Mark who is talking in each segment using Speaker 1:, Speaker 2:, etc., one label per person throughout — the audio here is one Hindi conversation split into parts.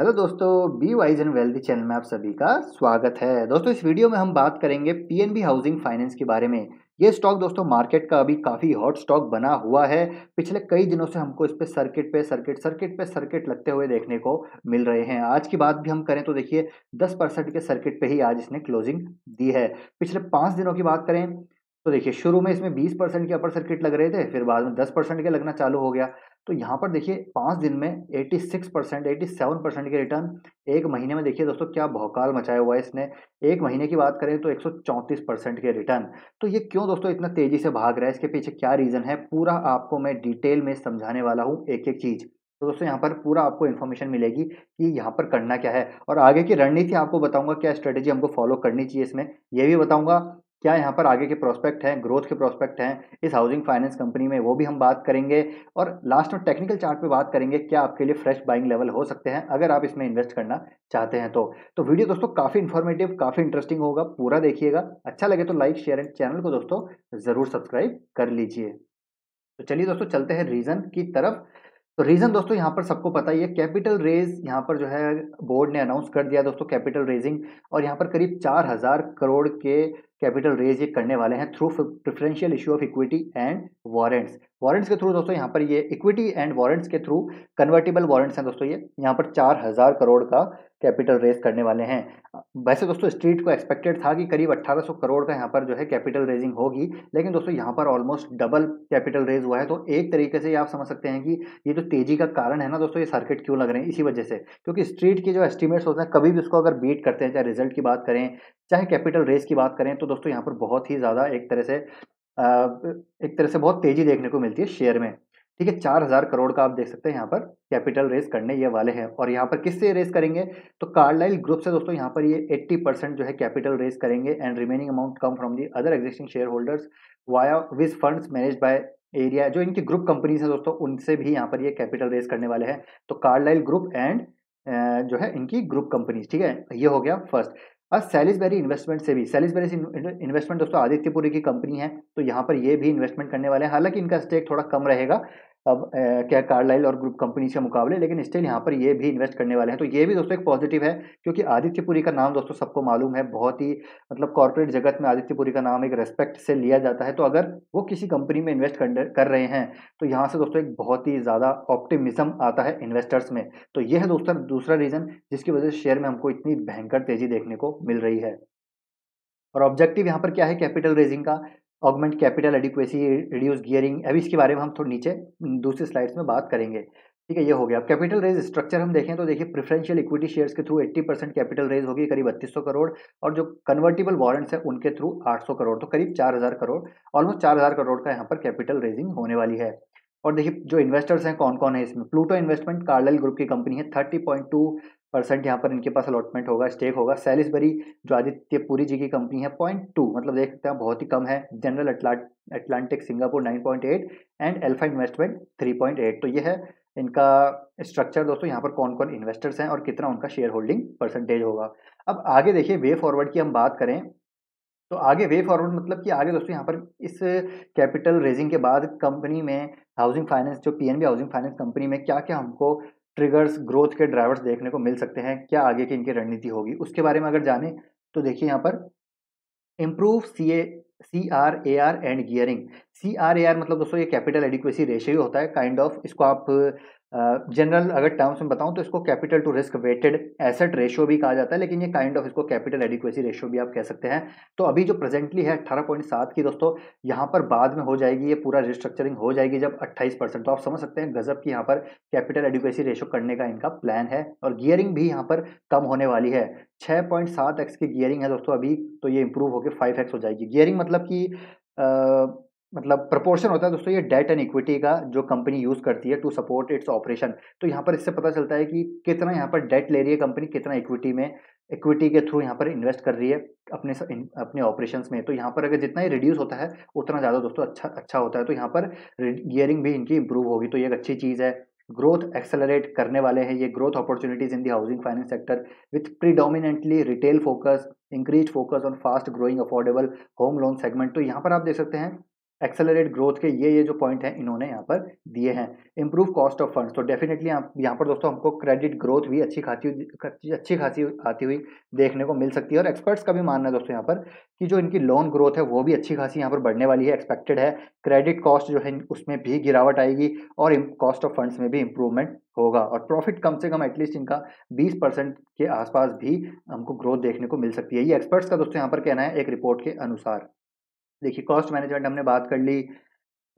Speaker 1: हेलो दोस्तों, be wise and wealthy channel में आप सभी का स्वागत है। दोस्तों, इस वीडियो में हम बात करेंगे पीएनबी हाउसिंग फाइनेंस के बारे में। ये स्टॉक दोस्तों, मार्केट का अभी काफ़ी हॉट स्टॉक बना हुआ है। पिछले कई दिनों से हमको इस पे सर्किट पे, सर्किट सर्किट पे, सर्किट लगते हुए देखने को मिल रहे हैं। आज की बात भी हम करें तो देखिए 10 परसेंट के सर्किट पे ही आज इसने क्लोजिंग दी है। पिछले पाँच दिनों की बात करें तो देखिए, शुरू में इसमें 20 परसेंट के अपर सर्किट लग रहे थे, फिर बाद में 10 परसेंट के लगना चालू हो गया। तो यहाँ पर देखिए, पाँच दिन में 86 परसेंट एटी परसेंट के रिटर्न एक महीने में देखिए दोस्तों, क्या भौकाल मचाया हुआ है इसने। एक महीने की बात करें तो 134 परसेंट के रिटर्न तो ये क्यों दोस्तों इतना तेज़ी से भाग रहा है? इसके पीछे क्या रीज़न है? पूरा आपको मैं डिटेल में समझाने वाला हूँ एक एक चीज़। तो दोस्तों, यहाँ पर पूरा आपको इन्फॉर्मेशन मिलेगी कि यहाँ पर करना क्या है। और आगे की रणनीति आपको बताऊँगा, क्या स्ट्रेटेजी हमको फॉलो करनी चाहिए इसमें। यह भी बताऊँगा क्या यहाँ पर आगे के प्रोस्पेक्ट हैं ग्रोथ के प्रोस्पेक्ट हैं, इस हाउसिंग फाइनेंस कंपनी में वो भी हम बात करेंगे। और लास्ट में टेक्निकल चार्ट पे बात करेंगे, क्या आपके लिए फ्रेश बाइंग लेवल हो सकते हैं, अगर आप इसमें इन्वेस्ट करना चाहते हैं तो। तो वीडियो दोस्तों काफ़ी इन्फॉर्मेटिव काफ़ी इंटरेस्टिंग होगा, पूरा देखिएगा। अच्छा लगे तो लाइक शेयर एंड चैनल को दोस्तों ज़रूर सब्सक्राइब कर लीजिए। तो चलिए दोस्तों चलते हैं रीज़न की तरफ़। तो रीज़न दोस्तों यहाँ पर सबको पता ही है कैपिटल रेज यहाँ पर जो है बोर्ड ने अनाउंस कर दिया दोस्तों कैपिटल रेजिंग और यहाँ पर करीब चार हज़ार करोड़ के कैपिटल रेज ये करने वाले हैं through preferential issue of equity and warrants warrants के थ्रू दोस्तों, यहाँ पर ये इक्विटी एंड वारंट्स के थ्रू कन्वर्टेबल वारंट्स हैं दोस्तों ये। यहाँ पर चार हज़ार करोड़ का कैपिटल रेज करने वाले हैं। वैसे दोस्तों स्ट्रीट को एक्सपेक्टेड था कि करीब 1800 करोड़ का यहाँ पर जो है कैपिटल रेजिंग होगी, लेकिन दोस्तों यहाँ पर ऑलमोस्ट डबल कैपिटल रेज हुआ है। तो एक तरीके से आप समझ सकते हैं कि ये जो तेज़ी का कारण है ना दोस्तों, ये सर्किट क्यों लग रहे हैं? इसी वजह से। क्योंकि स्ट्रीट के जो एस्टिमेट्स होते हैं, कभी भी उसको अगर बीट करते हैं, चाहे रिज़ल्ट की बात करें चाहे कैपिटल रेस की बात करें तो दोस्तों यहाँ पर बहुत ही ज़्यादा एक तरह से एक तरह से बहुत तेज़ी देखने को मिलती है शेयर में। ठीक है, चार हज़ार करोड़ का आप देख सकते हैं यहाँ पर कैपिटल रेस करने ये वाले हैं। और यहाँ पर किससे रेस करेंगे? तो कार्लाइल ग्रुप से दोस्तों यहाँ पर ये 80 परसेंट जो है कैपिटल रेस करेंगे and remaining amount come from the other existing shareholders via viz funds manage by Aria. जो इनकी ग्रुप कंपनीज़ है दोस्तों, उनसे भी यहाँ पर ये कैपिटल रेस करने वाले हैं। तो कार्लाइल ग्रुप एंड जो है इनकी ग्रुप कंपनीज़। ठीक है, ये हो गया फ़र्स्ट। और सैलिसबेरी इन्वेस्टमेंट से भी। सैलिसबेरी इन्वेस्टमेंट दोस्तों, आदित्यपुरी की कंपनी है तो यहाँ पर ये भी इन्वेस्टमेंट करने वाले हैं। हालाँकि इनका स्टेक थोड़ा कम रहेगा अब क्या कार्लाइल और ग्रुप कंपनी के मुकाबले, लेकिन स्टिल यहाँ पर ये भी इन्वेस्ट करने वाले हैं। तो ये भी दोस्तों एक पॉजिटिव है, क्योंकि आदित्यपुरी का नाम दोस्तों सबको मालूम है, बहुत ही मतलब कॉर्पोरेट जगत में आदित्यपुरी का नाम एक रेस्पेक्ट से लिया जाता है। तो अगर वो किसी कंपनी में इन्वेस्ट कर रहे हैं तो यहाँ से दोस्तों एक बहुत ही ज़्यादा ऑप्टिमिज्म आता है इन्वेस्टर्स में। तो यह है दोस्तों दूसरा रीज़न जिसकी वजह से शेयर में हमको इतनी भयंकर तेज़ी देखने को मिल रही है। और ऑब्जेक्टिव यहाँ पर क्या है कैपिटल रेजिंग का? Augment capital adequacy reduce gearing अभी इसके बारे में हम थोड़ी नीचे दूसरी स्लाइड्स में बात करेंगे। ठीक है, ये हो गया। अब कैपिटल रेज स्ट्रक्चर हम देखें तो देखिए प्रिफरेंशियल इक्विटी शेयर्स के थ्रू 80 परसेंट कैपिटल रेज होगी, करीब बत्तीस करोड़ और जो कन्वर्टेबल वारंट्स हैं, उनके थ्रू 800 करोड़ तो करीब 4000 करोड़ ऑलमोस्ट 4000 करोड़ का यहाँ पर कैपिटल रेजिंग होने वाली है। और देखिए, जो इन्वेस्टर्स हैं कौन कौन है इसमें? प्लूटो इन्वेस्टमेंट कार्डल ग्रुप की कंपनी है थर्टी पॉइंट टू परसेंट यहाँ पर इनके पास अलॉटमेंट होगा स्टेक होगा। सैलिसबरी जो आदित्य पुरी जी की कंपनी है पॉइंट टू मतलब देख सकते हैं बहुत ही कम है। General Atlantic Singapore nine point eight and alpha investment three point eight तो ये है इनका स्ट्रक्चर दोस्तों, यहाँ पर कौन कौन इन्वेस्टर्स हैं और कितना उनका शेयर होल्डिंग परसेंटेज होगा। अब आगे देखिए वे फॉरवर्ड की हम बात करें तो आगे वे फॉरवर्ड मतलब कि आगे दोस्तों यहाँ पर इस कैपिटल रेजिंग के बाद कंपनी में हाउसिंग फाइनेंस जो पीएनबी हाउसिंग फाइनेंस कंपनी में क्या क्या हमको ट्रिगर्स ग्रोथ के ड्राइवर्स देखने को मिल सकते हैं, क्या आगे की इनकी रणनीति होगी, उसके बारे में अगर जाने तो देखिए यहाँ पर improve C A C R A R and gearing C R A R मतलब दोस्तों ये कैपिटल एडिक्वेसी रेशियो होता है काइंड ऑफ़ इसको आप जनरल uh, अगर टर्म्स में बताऊँ तो इसको capital to risk weighted asset ratio भी कहा जाता है लेकिन ये काइंड ऑफ़ इसको कैपिटल एडिक्वेसी रेशियो भी आप कह सकते हैं। तो अभी जो प्रेजेंटली है अट्ठारह पॉइंट सात की दोस्तों यहाँ पर बाद में हो जाएगी ये पूरा रिस्ट्रक्चरिंग हो जाएगी जब अट्ठाईस परसेंट। तो आप समझ सकते हैं गजब की यहाँ पर कैपिटल एडिक्वेसी रेशियो करने का इनका प्लान है और गियरिंग भी यहाँ पर कम होने वाली है। छः पॉइंट सात एक्स की गियरिंग है दोस्तों अभी तो ये इंप्रूव होकर फाइव एक्स हो जाएगी। गियरिंग मतलब कि मतलब प्रपोर्शन होता है दोस्तों ये डेट एंड इक्विटी का जो कंपनी यूज़ करती है टू सपोर्ट इट्स ऑपरेशन तो यहाँ पर इससे पता चलता है कि कितना यहाँ पर डेट ले रही है कंपनी कितना इक्विटी में इक्विटी के थ्रू यहाँ पर इन्वेस्ट कर रही है अपने अपने ऑपरेशंस में। तो यहाँ पर अगर जितना ही रिड्यूस होता है, उतना ज़्यादा दोस्तों अच्छा अच्छा होता है। तो यहाँ पर गियरिंग भी इनकी इंप्रूव होगी। तो ये एक अच्छी चीज़ है। ग्रोथ एक्सेलरेट करने वाले हैं। ये growth opportunities in the housing finance sector with predominantly retail focus increase focus on fast growing affordable home loan segment तो यहाँ पर आप देख सकते हैं एक्सेलरेट ग्रोथ के ये ये जो पॉइंट हैं, इन्होंने यहाँ पर दिए हैं। इंप्रूव कॉस्ट ऑफ़ फंड्स तो डेफिनेटली यहाँ पर दोस्तों हमको क्रेडिट ग्रोथ भी अच्छी खासी अच्छी खासी आती हुई देखने को मिल सकती है। और एक्सपर्ट्स का भी मानना है दोस्तों यहाँ पर कि जो इनकी लोन ग्रोथ है, वो भी अच्छी खासी यहाँ पर बढ़ने वाली है एक्सपेक्टेड है। क्रेडिट कॉस्ट जो है, उसमें भी गिरावट आएगी और कॉस्ट ऑफ़ फंड्स में भी इंप्रूवमेंट होगा। और प्रॉफिट कम से कम एटलीस्ट इनका 20 परसेंट के आसपास भी हमको ग्रोथ देखने को मिल सकती है। ये एक्सपर्ट्स का दोस्तों यहाँ पर कहना है, एक रिपोर्ट के अनुसार। देखिए कॉस्ट मैनेजमेंट हमने बात कर ली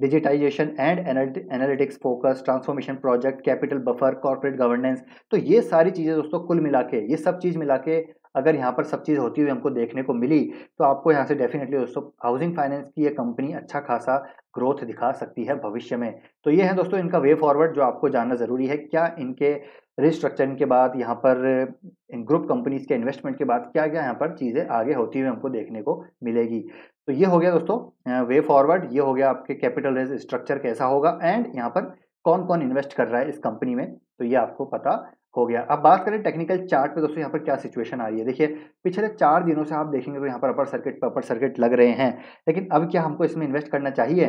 Speaker 1: digitization and analytics focus transformation project capital buffer corporate governance तो ये सारी चीज़ें दोस्तों कुल मिला के, ये सब चीज़ मिला के अगर यहाँ पर सब चीज़ होती हुई हमको देखने को मिली तो आपको यहाँ से डेफिनेटली दोस्तों हाउसिंग फाइनेंस की ये कंपनी अच्छा खासा ग्रोथ दिखा सकती है भविष्य में। तो ये है दोस्तों इनका वे फॉरवर्ड जो आपको जानना ज़रूरी है, क्या इनके रिस्ट्रक्चरिंग के बाद, यहाँ पर इन ग्रुप कंपनीज़ के इन्वेस्टमेंट के बाद क्या क्या यहाँ पर चीज़ें आगे होती हुई हमको देखने को मिलेगी। तो ये हो गया दोस्तों वे फॉरवर्ड ये हो गया आपके कैपिटल रेज स्ट्रक्चर कैसा होगा एंड यहाँ पर कौन कौन इन्वेस्ट कर रहा है इस कंपनी में तो ये आपको पता हो गया। अब बात करें टेक्निकल चार्ट पे दोस्तों, यहाँ पर क्या सिचुएशन आ रही है। देखिए, पिछले चार दिनों से आप देखेंगे तो यहाँ पर अपर सर्किट पर अपर सर्किट लग रहे हैं, लेकिन अब क्या हमको इसमें इन्वेस्ट करना चाहिए?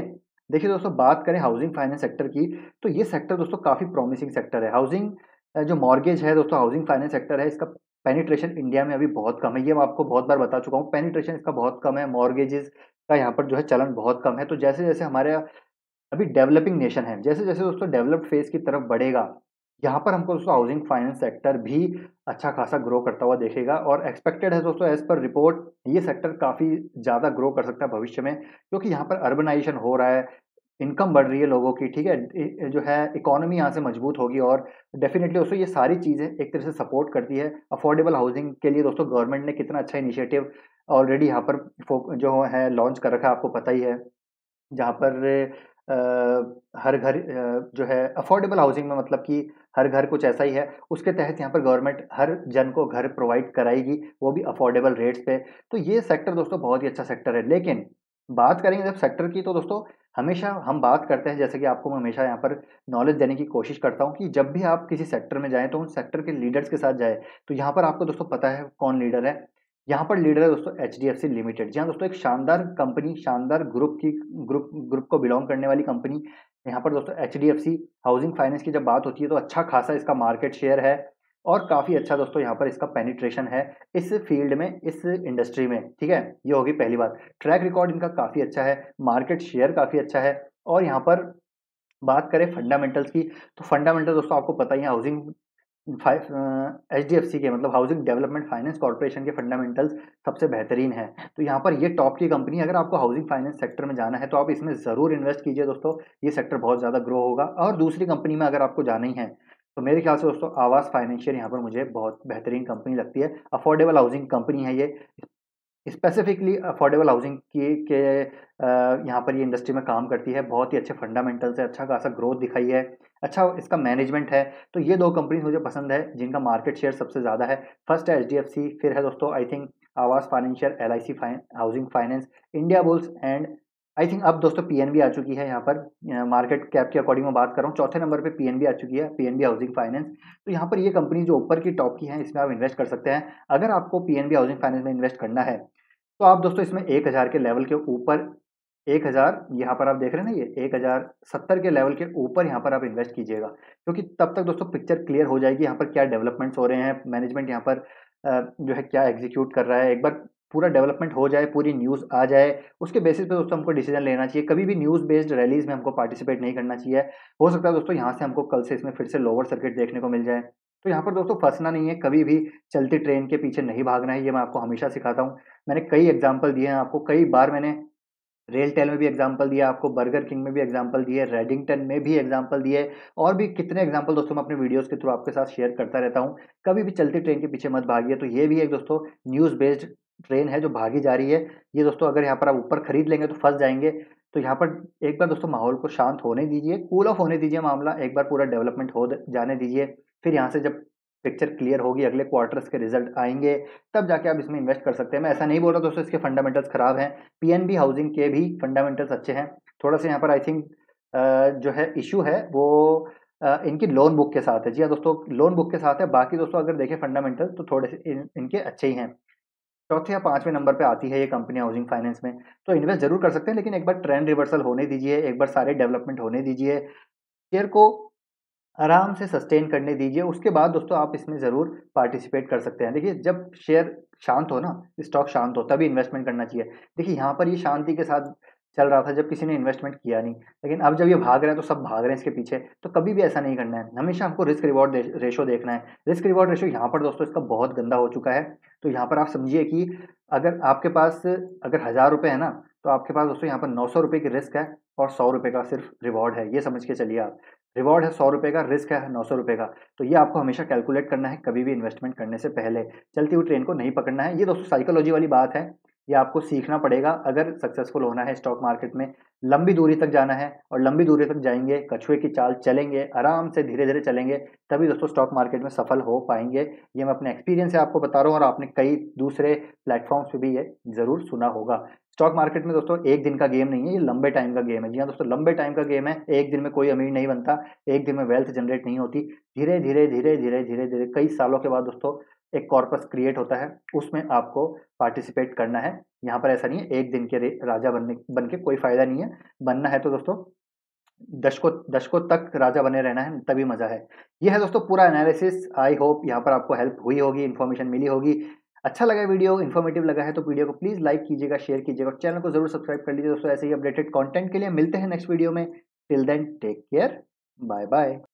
Speaker 1: देखिए दोस्तों, बात करें हाउसिंग फाइनेंस सेक्टर की तो ये सेक्टर दोस्तों काफ़ी प्रॉमिसिंग सेक्टर है। हाउसिंग जो मॉर्गेज है दोस्तों हाउसिंग फाइनेंस सेक्टर है, इसका पेनिट्रेशन इंडिया में अभी बहुत कम है। ये मैं आपको बहुत बार बता चुका हूँ पेनिट्रेशन इसका बहुत कम है मॉर्गेजेस का यहाँ पर जो है चलन बहुत कम है। तो जैसे जैसे हमारे अभी डेवलपिंग नेशन है जैसे जैसे दोस्तों डेवलप्ड फ़ेज़ की तरफ़ बढ़ेगा, यहाँ पर हमको दोस्तों हाउसिंग फाइनेंस सेक्टर भी अच्छा खासा ग्रो करता हुआ देखेगा और एक्सपेक्टेड है दोस्तों एज पर रिपोर्ट ये सेक्टर काफ़ी ज़्यादा ग्रो कर सकता है भविष्य में, क्योंकि यहाँ पर अर्बनाइजेशन हो रहा है इनकम बढ़ रही है लोगों की ठीक है? जो है इकोनॉमी यहाँ से मज़बूत होगी और डेफिनेटली दोस्तों ये सारी चीज़ें एक तरह से सपोर्ट करती है अफोर्डेबल हाउसिंग के लिए। दोस्तों गवर्नमेंट ने कितना अच्छा इनिशिएटिव ऑलरेडी यहाँ पर जो है लॉन्च कर रखा है आपको पता ही है। जहाँ पर आ, हर घर जो है अफोर्डेबल हाउसिंग में मतलब कि हर घर कुछ ऐसा ही है। उसके तहत यहाँ पर गवर्नमेंट हर जन को घर प्रोवाइड कराएगी वो भी अफोर्डेबल रेट्स पे। तो ये सेक्टर दोस्तों बहुत ही अच्छा सेक्टर है। लेकिन बात करेंगे जब सेक्टर की तो दोस्तों हमेशा हम बात करते हैं, जैसे कि आपको मैं हमेशा यहाँ पर नॉलेज देने की कोशिश करता हूँ कि जब भी आप किसी सेक्टर में जाएँ तो उन सेक्टर के लीडर्स के साथ जाए। तो यहाँ पर आपको दोस्तों पता है कौन लीडर है? यहाँ पर लीडर है दोस्तों H D F C limited जी हाँ दोस्तों, एक शानदार कंपनी शानदार ग्रुप की ग्रुप ग्रुप को बिलोंग करने वाली कंपनी यहाँ पर दोस्तों H D F C housing finance की जब बात होती है तो अच्छा खासा इसका मार्केट शेयर है। और काफ़ी अच्छा दोस्तों यहाँ पर इसका पेनिट्रेशन है इस फ़ील्ड में, इस इंडस्ट्री में, ठीक है? ये होगी पहली बात। ट्रैक रिकॉर्ड इनका काफ़ी अच्छा है मार्केट शेयर काफ़ी अच्छा है और यहाँ पर बात करें फंडामेंटल्स की तो फंडामेंटल दोस्तों आपको पता ही housing H D F C के मतलब हाउसिंग डेवलपमेंट फाइनेंस कॉर्पोरेशन के फंडामेंटल्स सबसे बेहतरीन है। तो यहाँ पर ये टॉप की कंपनी अगर आपको हाउसिंग फाइनेंस सेक्टर में जाना है तो आप इसमें ज़रूर इन्वेस्ट कीजिए दोस्तों, ये सेक्टर बहुत ज़्यादा ग्रो होगा। और दूसरी कंपनी में अगर आपको जाना ही है तो मेरे ख्याल से दोस्तों आवास फाइनेंशियल यहाँ पर मुझे बहुत बेहतरीन कंपनी लगती है। अफोर्डेबल हाउसिंग कंपनी है ये। स्पेसिफिकली अफोर्डेबल हाउसिंग की, के यहाँ पर ये इंडस्ट्री में काम करती है। बहुत ही अच्छे फंडामेंटल से अच्छा खासा ग्रोथ दिखाई है। अच्छा इसका मैनेजमेंट है। तो ये दो कंपनी मुझे पसंद है, जिनका मार्केट शेयर सबसे ज़्यादा है। फ़र्स्ट है एचडीएफसी फिर है दोस्तों I think Aavas financial L I housing finance Indiabulls and I think अब दोस्तों पीएनबी आ चुकी है यहाँ पर। मार्केट कैप के अकॉर्डिंग में बात कर रहा हूँ। चौथे नंबर पे पीएनबी आ चुकी है पीएनबी हाउसिंग फाइनेंस तो यहाँ पर ये कंपनी जो ऊपर की टॉप की है, इसमें आप इन्वेस्ट कर सकते हैं। अगर आपको पीएनबी हाउसिंग फाइनेंस में इन्वेस्ट करना है तो आप दोस्तों इसमें एक हज़ार के लेवल के ऊपर, एक हज़ार यहाँ पर आप देख रहे हैं ना ये, एक हज़ार सत्तर के लेवल के ऊपर यहाँ पर आप इन्वेस्ट कीजिएगा। क्योंकि तब तक दोस्तों पिक्चर क्लियर हो जाएगी। यहाँ पर क्या डेवलपमेंट्स हो रहे हैं मैनेजमेंट यहाँ पर जो है क्या एग्जीक्यूट कर रहा है। एक बार पूरा डेवलपमेंट हो जाए, पूरी न्यूज़ आ जाए, उसके बेसिस पे दोस्तों हमको डिसीज़न लेना चाहिए। कभी भी न्यूज़ बेस्ड रैलीज में हमको पार्टिसिपेट नहीं करना चाहिए। हो सकता है दोस्तों यहाँ से हमको कल से इसमें फिर से लोअर सर्किट देखने को मिल जाए। तो यहाँ पर दोस्तों फंसना नहीं है, कभी भी चलती ट्रेन के पीछे नहीं भागना है, ये मैं आपको हमेशा सिखाता हूँ। मैंने कई एग्ज़ाम्पल दिए हैं आपको, कई बार मैंने रेल टेल में भी एग्ज़ाम्पल दिया, आपको बर्गर किंग में भी एग्ज़ाम्पल दिए रेडिंगटन में भी एग्ज़ाम्पल दिए, और भी कितने एग्ज़ाम्पल दोस्तों मैं अपने वीडियोस के थ्रू आपके साथ शेयर करता रहता हूँ। कभी भी चलती ट्रेन के पीछे मत भागिए तो ये भी एक दोस्तों न्यूज़ बेस्ड ट्रेन है जो भागी जा रही है। ये दोस्तों अगर यहाँ पर आप ऊपर खरीद लेंगे तो फंस जाएँगे। तो यहाँ पर एक बार दोस्तों माहौल को शांत होने दीजिए कूल ऑफ़ होने दीजिए मामला एक बार पूरा डेवलपमेंट हो जाने दीजिए। फिर यहाँ से जब पिक्चर क्लियर होगी अगले क्वार्टर्स के रिज़ल्ट आएँगे तब जाके आप इसमें इन्वेस्ट कर सकते हैं। मैं ऐसा नहीं बोल रहा दोस्तों इसके फंडामेंटल्स खराब हैं। पीएनबी हाउसिंग के भी फंडामेंटल्स अच्छे हैं। थोड़ा सा यहाँ पर आई थिंक जो है इशू है वो इनकी लोन बुक के साथ है। जी हाँ दोस्तों लोन बुक के साथ है। बाकी दोस्तों अगर देखें फंडामेंटल तो थोड़े से इन, इनके अच्छे ही हैं। चौथे या पाँचवें नंबर पे आती है ये कंपनी हाउसिंग फाइनेंस में। तो इन्वेस्ट ज़रूर कर सकते हैं, लेकिन एक बार ट्रेंड रिवर्सल होने दीजिए, एक बार सारे डेवलपमेंट होने दीजिए शेयर को आराम से सस्टेन करने दीजिए, उसके बाद दोस्तों आप इसमें ज़रूर पार्टिसिपेट कर सकते हैं। देखिए, जब शेयर शांत हो ना स्टॉक शांत हो, तभी इन्वेस्टमेंट करना चाहिए। देखिए, यहाँ पर ये शांति के साथ चल रहा था जब किसी ने इन्वेस्टमेंट किया नहीं। लेकिन अब जब ये भाग रहे हैं तो सब भाग रहे हैं इसके पीछे। तो कभी भी ऐसा नहीं करना है। हमेशा हमको रिस्क रिवॉर्ड रेशो देखना है। रिस्क रिवॉर्ड रेशो यहाँ पर दोस्तों इसका बहुत गंदा हो चुका है। तो यहाँ पर आप समझिए कि अगर आपके पास, अगर हज़ार रुपये है ना तो आपके पास दोस्तों यहाँ पर नौ सौ रुपये की रिस्क है और सौ रुपये का सिर्फ़ रिवॉर्ड है। ये समझ के चलिए आप। रिवॉर्ड है सौ रुपये का रिस्क है नौ सौ रुपये का। तो ये आपको हमेशा कैलकुलेट करना है कभी भी इन्वेस्टमेंट करने से पहले। चलती हुई ट्रेन को नहीं पकड़ना है। ये दोस्तों साइकोलॉजी वाली बात है। ये आपको सीखना पड़ेगा अगर सक्सेसफुल होना है स्टॉक मार्केट में। लंबी दूरी तक जाना है और लंबी दूरी तक जाएँगे, कछुए की चाल चलेंगे, आराम से धीरे धीरे चलेंगे, तभी दोस्तों स्टॉक मार्केट में सफल हो पाएँगे। ये मैं अपने एक्सपीरियंस से आपको बता रहा हूँ और आपने कई दूसरे प्लेटफॉर्म्स पे भी ये ज़रूर सुना होगा। स्टॉक मार्केट में दोस्तों एक दिन का गेम नहीं है, ये लंबे टाइम का गेम है। जी हाँ दोस्तों, लंबे टाइम का गेम है, एक दिन में कोई अमीर नहीं बनता, एक दिन में वेल्थ जनरेट नहीं होती। धीरे धीरे धीरे धीरे धीरे धीरे कई सालों के बाद दोस्तों एक कॉर्पस क्रिएट होता है, उसमें आपको पार्टिसिपेट करना है। यहाँ पर ऐसा नहीं है, एक दिन के राजा बनने बन के कोई फ़ायदा नहीं है। बनना है तो दोस्तों, दशकों दशकों तक राजा बने रहना है, तभी मज़ा है। ये है दोस्तों पूरा एनालिसिस आई होप यहाँ पर आपको हेल्प हुई होगी इन्फॉर्मेशन मिली होगी। अच्छा लगा वीडियो इन्फॉर्मेटिव लगा है तो वीडियो को प्लीज़ लाइक कीजिएगा शेयर कीजिएगा और चैनल को ज़रूर सब्सक्राइब कर लीजिए दोस्तों। ऐसे ही अपडेटेड कंटेंट के लिए मिलते हैं नेक्स्ट वीडियो में। Till then take care bye bye